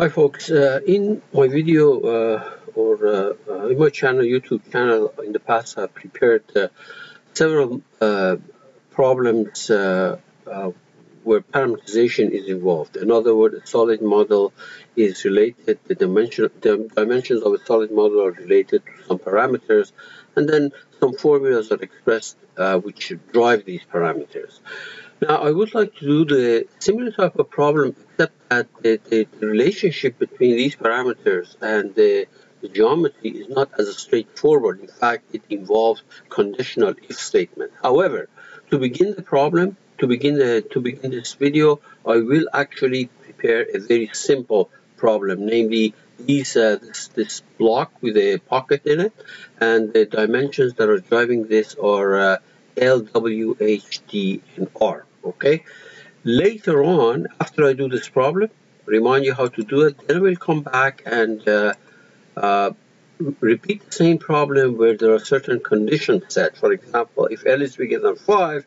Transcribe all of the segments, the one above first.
Hi folks, uh, in my video uh, or uh, uh in my channel, YouTube channel, in the past I've prepared uh, several uh, problems where parameterization is involved. In other words, a solid model is related, the, dimension, the dimensions of a solid model are related to some parameters, and then some formulas are expressed which drive these parameters. Now, I would like to do the similar type of problem, except that the, the, the relationship between these parameters and the, the, geometry is not as straightforward. In fact, it involves conditional if statement. However, to begin the problem, to begin the to begin this video, I will actually prepare a very simple problem, namely these uh, this, this block with a pocket in it, and the dimensions that are driving this are uh, L, W, H, D, and R okay? Later on after I do this problem remind you how to do it then we'll come back and uh, uh, repeat the same problem where there are certain conditions set. For example if L is bigger than 5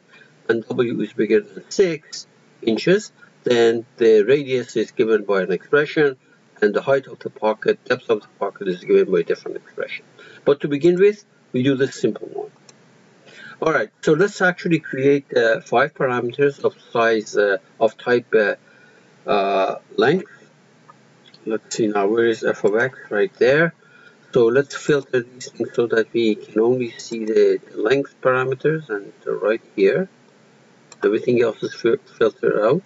and W is bigger than 6 inches then the radius is given by an expression and the height of the pocket depth of the pocket is given by a different expression. But to begin with we do this simple one all right, so let's actually create uh, five parameters of size uh, of type uh, uh, length. Let's see now, where is f of x? Right there. So let's filter these things so that we can only see the, length parameters and right here. Everything else is filtered out.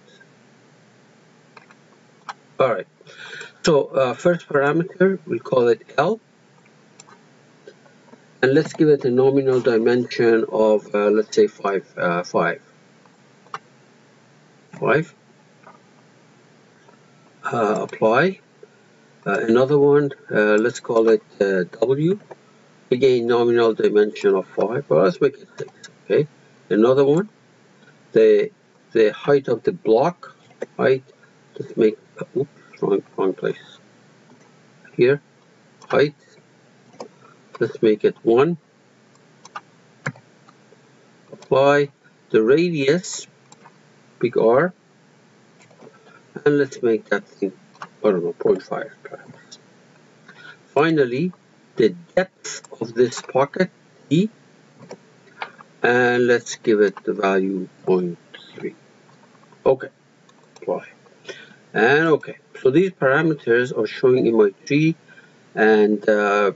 All right. So uh, first parameter, we call it L and let's give it a nominal dimension of uh, let's say 5 uh, 5 5 uh, apply. Uh, another one uh, let's call it uh, W. Again nominal dimension of 5 well, let's make it 6 okay? Another one. The the height of the block height. Let's make oops wrong, wrong place. Here. Height let's make it 1 apply the radius big R and let's make that thing I don't know 0.5 perhaps. Finally the depth of this pocket E and let's give it the value 0.3 okay apply. And okay so these parameters are showing in my tree and uh,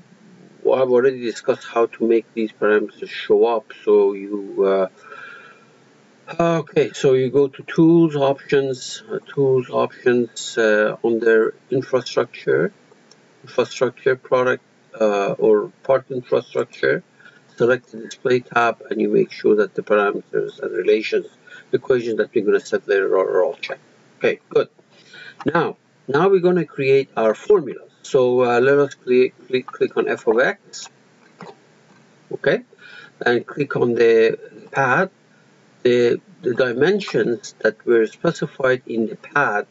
I've already discussed how to make these parameters show up. So you, uh, okay, so you go to Tools, Options, uh, Tools, Options uh, under Infrastructure, Infrastructure Product uh, or Part Infrastructure. Select the Display tab and you make sure that the parameters and relations, equations that we're going to set there are all checked. Okay, good. Now, now we're going to create our formulas. So uh, let us click, click, click on f of x, okay, and click on the pad. The, the dimensions that were specified in the pad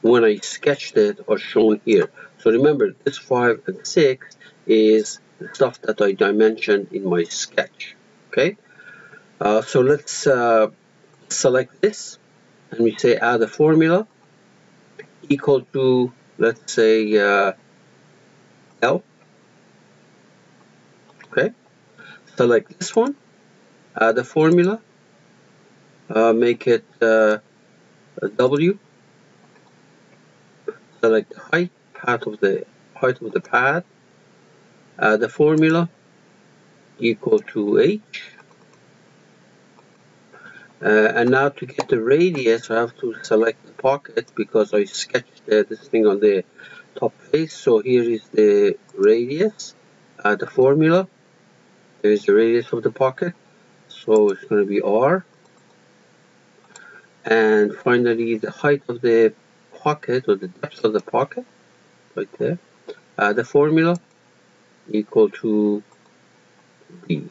when I sketched it are shown here. So remember, this 5 and 6 is stuff that I dimensioned in my sketch, okay? Uh, so let's uh, select this, and we say add a formula equal to let's say uh, L. Okay, select this one, add a formula, uh, make it uh, W. Select the height, part of the height of the pad, add the formula equal to H. Uh, and now to get the radius, I have to select the pocket because I sketched uh, this thing on the top face. So here is the radius, uh, the formula. There is the radius of the pocket. So it's going to be R. And finally, the height of the pocket or the depth of the pocket, right there. Uh, the formula equal to B.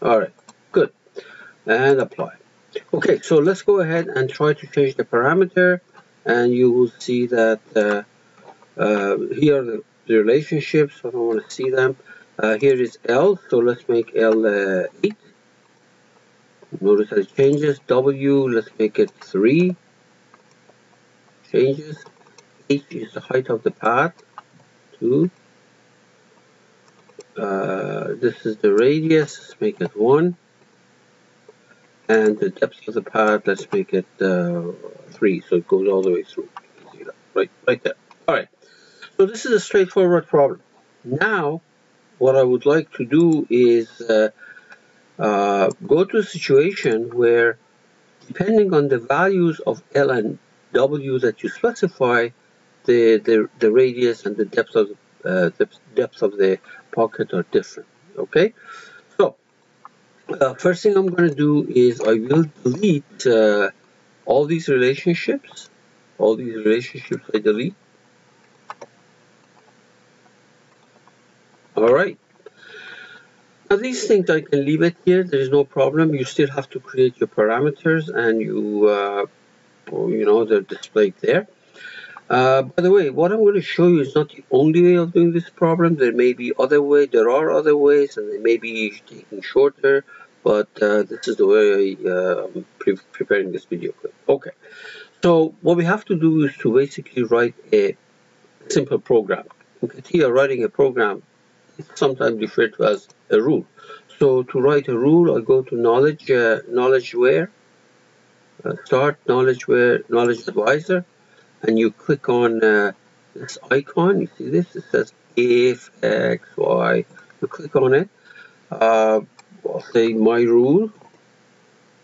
Alright, good. And apply. Okay, so let's go ahead and try to change the parameter and you will see that uh, uh, here are the, the, relationships. I don't want to see them. Uh, here is L, so let's make L uh, 8. Notice that it changes. W, let's make it 3. Changes. h is the height of the pad 2 uh, this is the radius let's make it 1 and the depth of the pad let's make it uh, 3 so it goes all the way through. Right right there. All right. So this is a straightforward problem. Now what I would like to do is uh, uh, go to a situation where depending on the values of L and W that you specify, the, the, the radius and the depth of uh, the depth of the pocket are different. Okay, uh, first thing I'm going to do is I will delete uh, all these relationships. All these relationships I delete. All right. Now these things I can leave it here. There is no problem. You still have to create your parameters and you, uh, you know, they're displayed there. Uh, by the way, what I'm going to show you is not the only way of doing this problem. There may be other way. There are other ways, and they may be taking shorter. But uh, this is the way uh, I'm pre preparing this video clip. Okay. So what we have to do is to basically write a simple program. Okay, here writing a program is sometimes referred to as a rule. So to write a rule, I go to knowledge, uh, Knowledgeware, uh, start Knowledgeware, knowledge advisor, and you click on uh, this icon. You see this? It says if x y. You click on it. Uh, I'll say my rule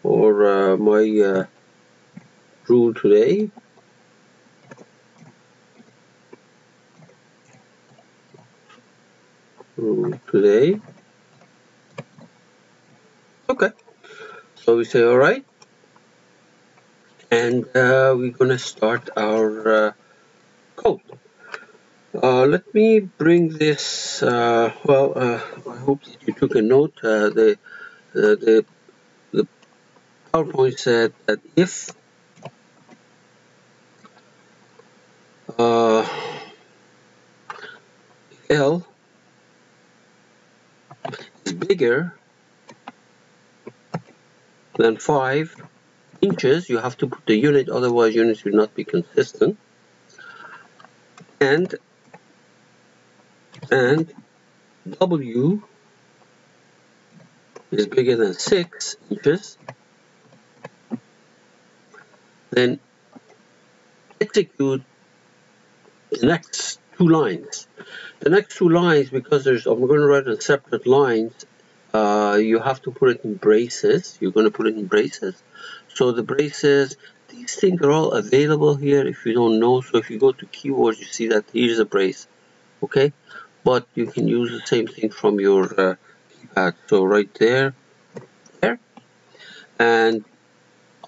or uh, my uh, rule today. Rule today. Okay. So we say all right and uh, we're gonna start our uh, code. Uh, let me bring this, uh, well, uh, I hope that you took a note. Uh, the, the, the PowerPoint said that if L is bigger than 5 inches, you have to put the unit, otherwise units will not be consistent. And and W is bigger than 6 inches, then execute the next two lines. The next two lines, because there's, I'm going to write on separate lines, uh, you have to put it in braces. You're going to put it in braces. So the braces, these things are all available here if you don't know. So if you go to keywords, you see that here's a brace. Okay, but you can use the same thing from your uh, keypad. So right there, there. And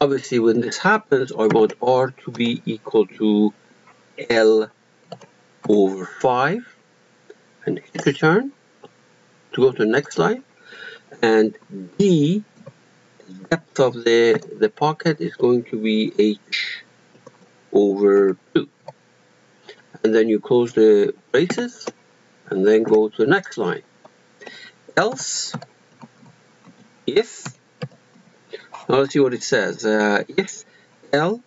obviously when this happens, I want R to be equal to L over 5 and hit return to go to the next line and D depth of the, the pocket is going to be h over 2. And then you close the braces and then go to the next line. Else, if, now let's see what it says. Uh, if L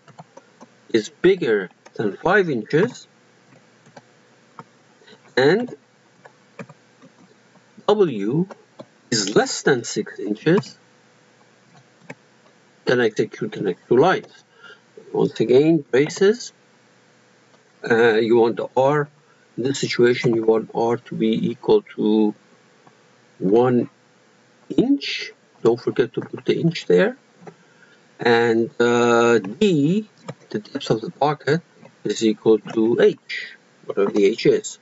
is bigger than 5 inches and W is less than 6 inches, execute the next two lines. Once again, braces. Uh, you want the R, in this situation, you want R to be equal to 1 inch. Don't forget to put the inch there. And uh, D, the depth of the pocket, is equal to H, whatever the H is.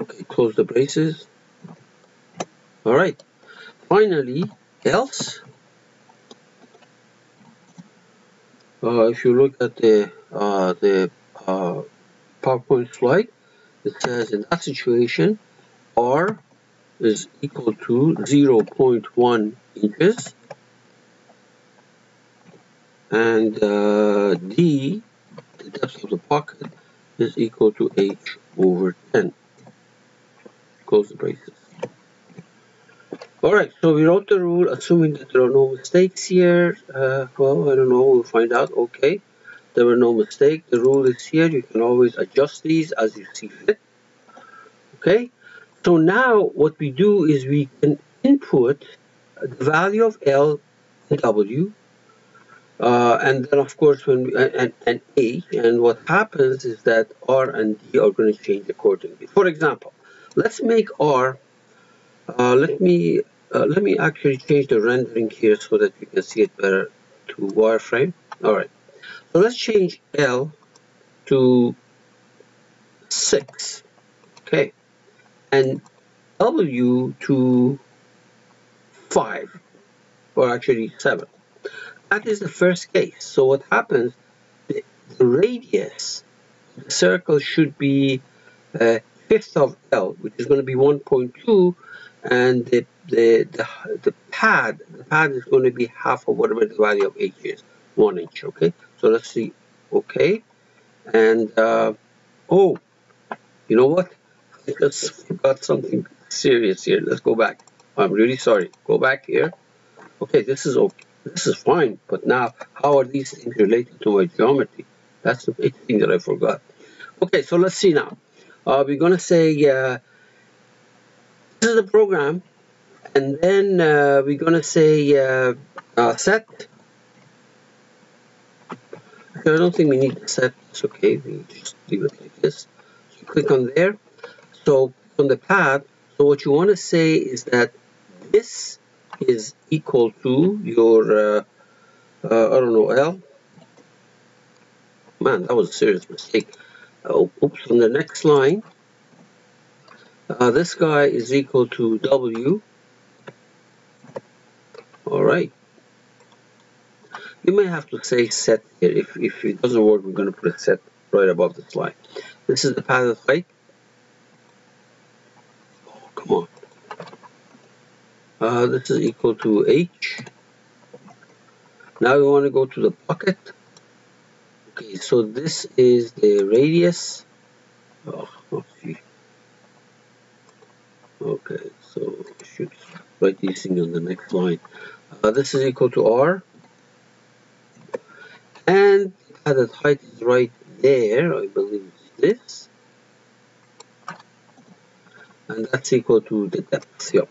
Okay, close the braces. All right. Finally, else uh, if you look at the uh, the uh, PowerPoint slide, it says in that situation, R is equal to 0.1 inches and uh, D, the depth of the pocket, is equal to H over 10. Close the braces. Alright, so we wrote the rule assuming that there are no mistakes here. Uh, well, I don't know, we'll find out. Okay. There were no mistake. The rule is here. You can always adjust these as you see fit. Okay, so now what we do is we can input the value of L and W, uh, and then of course when we, and, and A, and what happens is that R and D are going to change accordingly. For example, let's make R. Uh, let me uh, let me actually change the rendering here so that you can see it better to wireframe. All right. So let's change L to 6, okay, and W to 5, or actually 7. That is the first case. So what happens, the, the radius, the circle should be uh, fifth of L, which is going to be 1.2, and the, the, the, the pad, the pad is going to be half of whatever the value of H is, 1 inch, okay? So let's see, okay. And, uh, oh, you know what? I just forgot something serious here. Let's go back. I'm really sorry. Go back here. Okay, this is okay. This is fine. But now, how are these things related to my geometry? That's the big thing that I forgot. Okay, so let's see now. Uh, we're going to say uh, is the program. And then uh, we're going to say uh, uh, set I don't think we need to set this, okay, we just leave it like this. So click on there. So on the pad, so what you want to say is that this is equal to your, uh, uh, I don't know, L. Man, that was a serious mistake. Oh, oops, on the next line, uh, this guy is equal to W. All right. You may have to say set here. If, if it doesn't work, we're going to put a set right above this line. This is the pad of height. Oh, come on. Uh, this is equal to h. Now we want to go to the pocket. Okay, so this is the radius. Oh, oh so I should write these things on the next line. Uh, this is equal to r. And the height is right there I believe it's this. And that's equal to the depth yeah.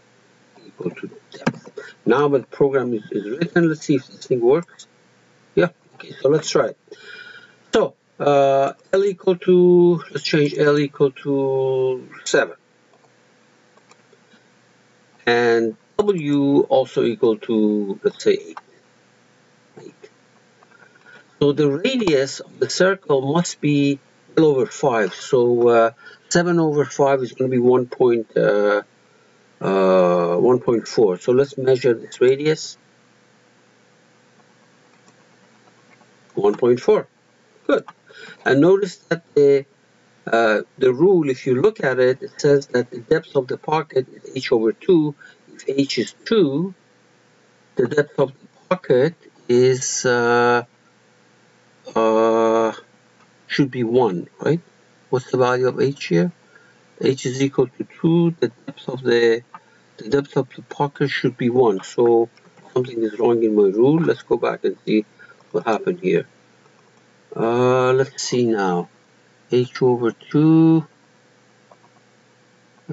Equal to depth. Now the program is, is written let's see if this thing works. Yeah okay so let's try it. So uh, L equal to let's change L equal to 7 and W also equal to let's say 8 so the radius of the circle must be L over 5. So uh, 7 over 5 is going to be 1. Point, uh, uh, 1.4. So let's measure this radius. 1.4. Good. And notice that the, uh, the rule, if you look at it, it says that the depth of the pocket is h over 2. If h is 2, the depth of the pocket is uh, uh, should be 1, right? What's the value of h here? h is equal to 2. The depth of the the depth of the pocket should be 1. So something is wrong in my rule. Let's go back and see what happened here. Uh, let's see now. H over 2.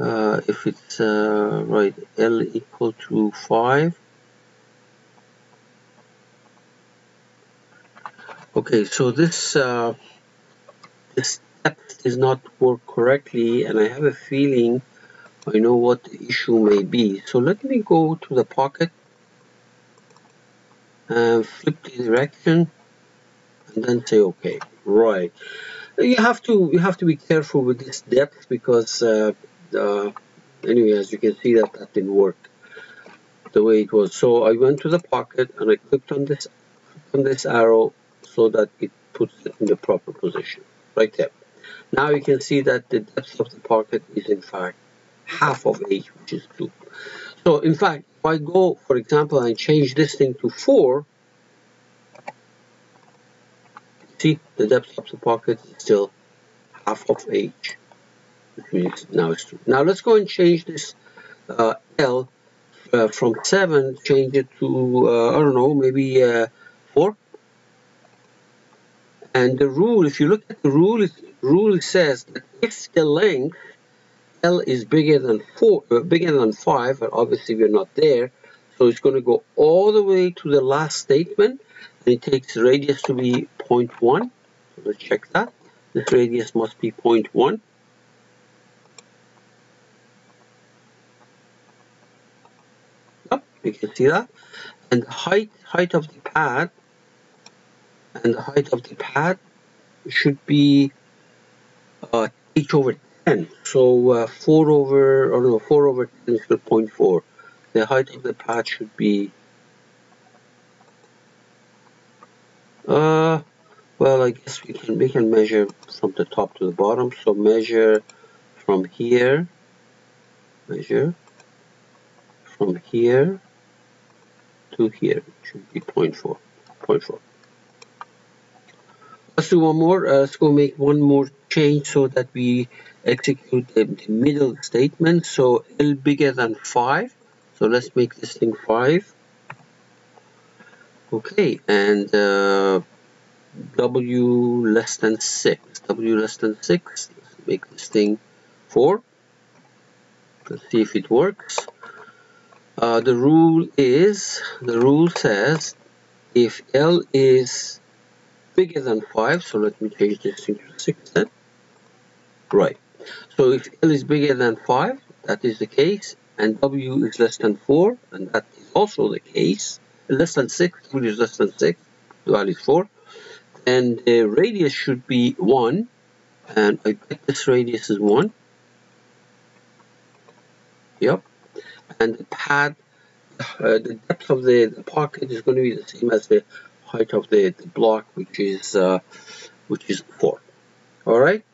Uh, if it's uh, right, L equal to 5. Okay, so this uh, this depth does not work correctly, and I have a feeling I know what the issue may be. So let me go to the pocket and flip the direction, and then say OK. Right. You have to you have to be careful with this depth because uh, uh, anyway, as you can see, that that didn't work the way it was. So I went to the pocket and I clicked on this on this arrow so that it puts it in the proper position right there now you can see that the depth of the pocket is in fact half of h which is 2 so in fact if I go for example and change this thing to 4 see the depth of the pocket is still half of h which means now it's 2 now let's go and change this uh, L uh, from 7 change it to uh, I don't know maybe uh, 4 And the rule, if you look at the rule, it, rule says that if the length L is bigger than four, uh, bigger than five, but obviously we're not there, so it's going to go all the way to the last statement, it takes radius to be 0.1. So let's check that. This radius must be 0.1. Yep, you can see that. And the height height of the pad and the height of the pad should be uh, h over 10. So uh, 4 over, or no, 4 over 10 is 0.4. The height of the pad should be, uh, well, I guess we can, we can measure from the top to the bottom. So measure from here, measure from here to here, It should be 0.4, 0.4. Let's do one more. Uh, let's go make one more change so that we execute the, the, middle statement. So L bigger than 5. So let's make this thing 5. Okay, and uh, W less than 6. W less than 6. Let's make this thing 4. Let's see if it works. Uh, the rule is, the rule says, if L is bigger than 5, so let me change this to 6 then. Right. So if L is bigger than 5, that is the case, and W is less than 4, and that is also the case, less than 6, which is less than 6, the value is 4, and the radius should be 1, and I bet this radius is 1. Yep. And the pad, uh, the depth of the, the pocket is going to be the same as the height of the, the block which is uh, which is 4 all right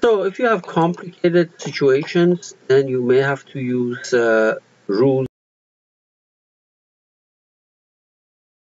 so if you have complicated situations then you may have to use uh, rules